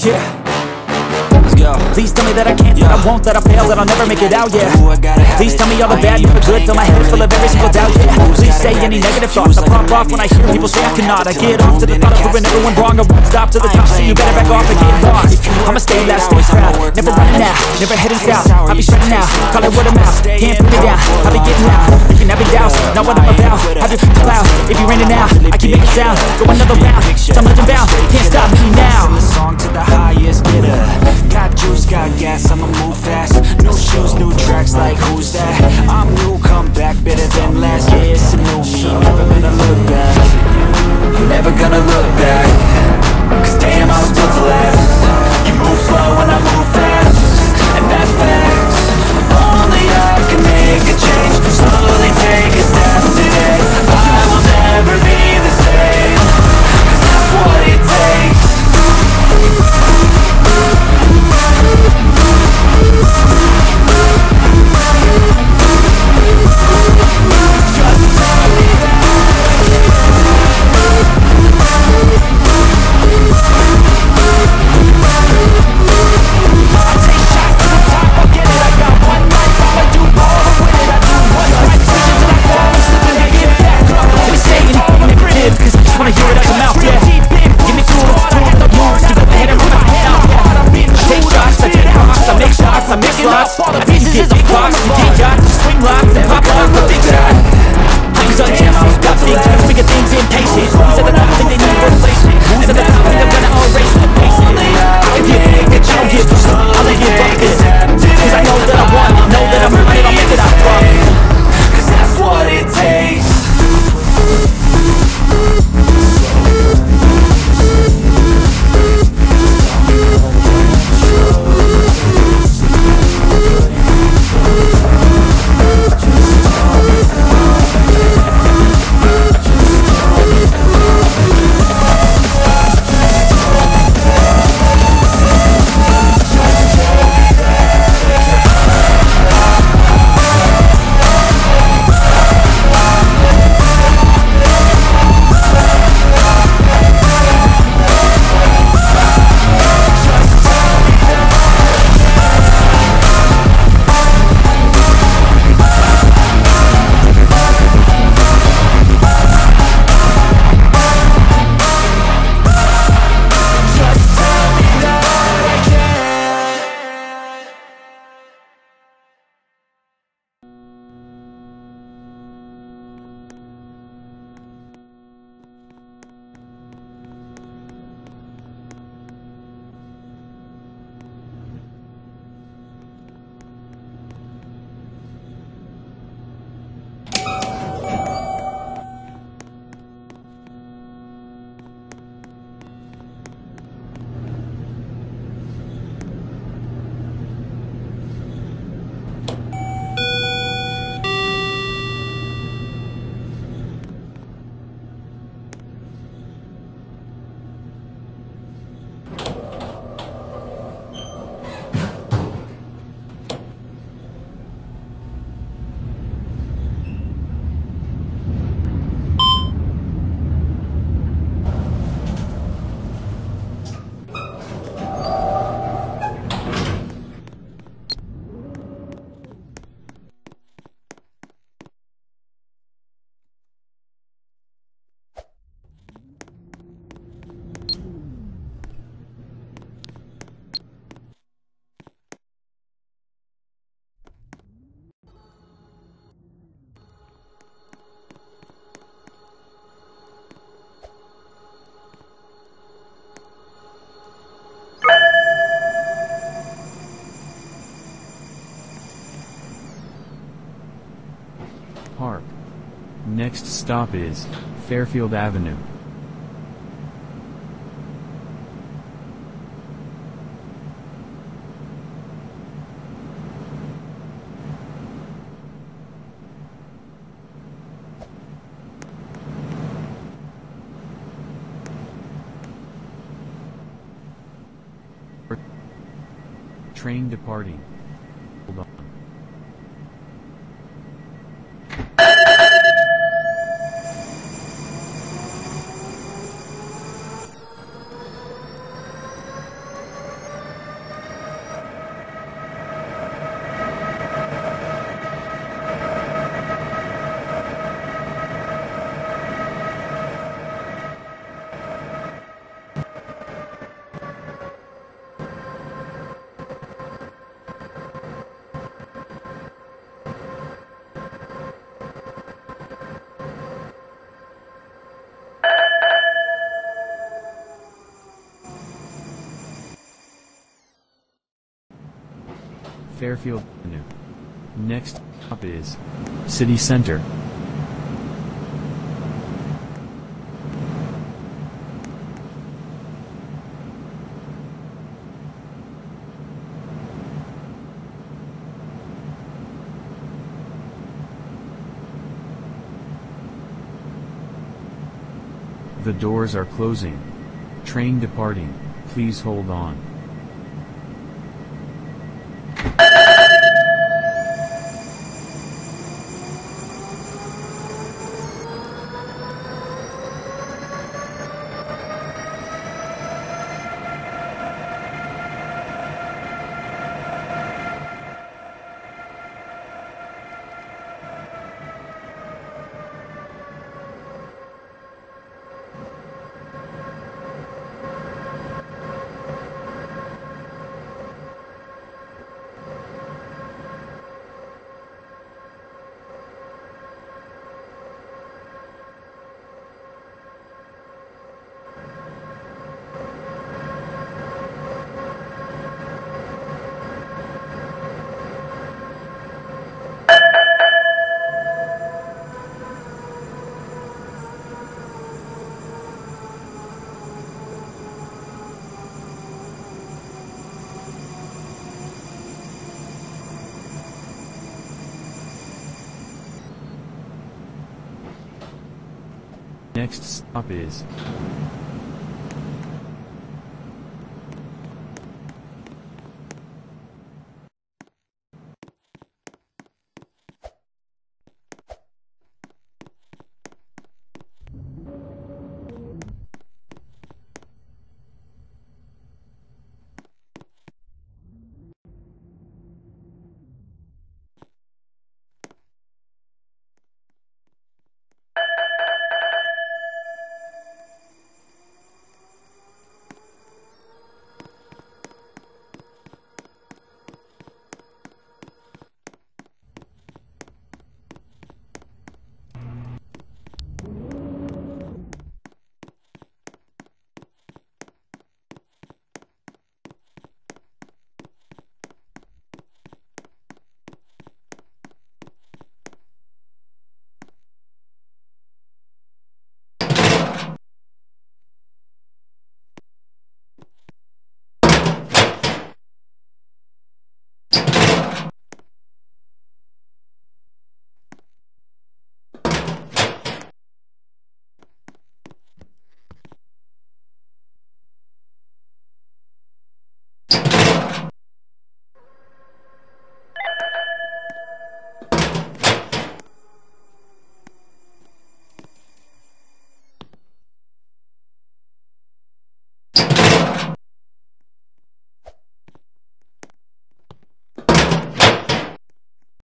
Yeah. Please tell me that I can't, that I won't, that I fail, that I'll never make it out, yeah. Ooh, I gotta have Please tell me all the bad, never good, till my head is full of every single doubt, yeah. Please say any negative thoughts, I pop off when I hear people say I cannot. I get off to the thought of proving everyone wrong, I won't stop to the top, so you better back off and get lost. I'ma stay loud, stay proud, never running out, never heading south. I'll be stay out, call it word of mouth, can't put me down I'll be getting out, you can have it doubts, not what I'm about. Have your feet loud, if you're raining out I keep making sound, go another round. Some legend bound, Next stop is Fairfield Avenue. Train departing. Hold on. Fairfield Avenue. Next stop is City Center. The doors are closing. Train departing. Please hold on. Next stop is